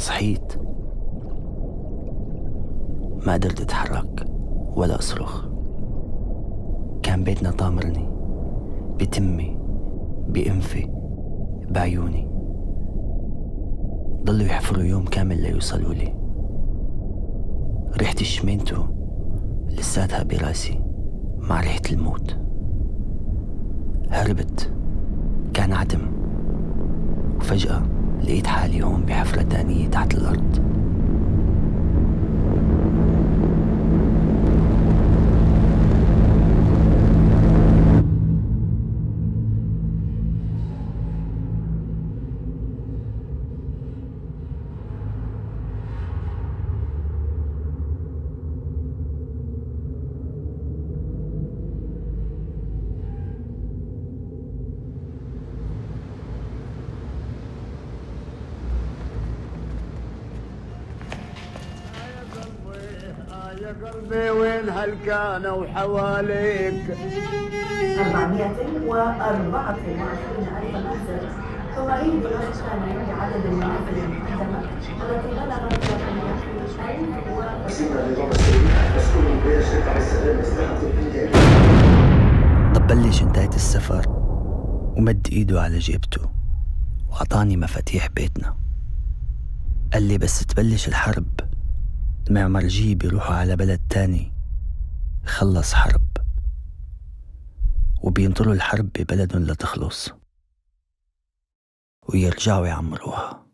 صحيت. ما قدرت أتحرك ولا أصرخ. كان بيتنا طامرني بتمي بأنفي بعيوني. ضلوا يحفروا يوم كامل ليوصلوا لي. ريحة الشمينتو لساتها براسي مع ريحة الموت. هربت كان عتم وفجأة لقيت حالي هون بحفرة تانية تحت الأرض. يا قلبي وين هالكان وحواليك؟ 424 ألف منزل. دمشق المنازل المقدمة التي بلغت 300 سيما نظام السوري مسؤول بين شركة السلام مصلحة الإنتاج طب بلش انتهت السفر ومد إيده على جيبته وعطاني مفاتيح بيتنا. قال لي بس تبلش الحرب. معمر جيب يروحوا على بلد تاني. خلص حرب. وبينطروا الحرب ببلدهم لتخلص ويرجعوا يعمروها.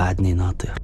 أبي بعدني ناطر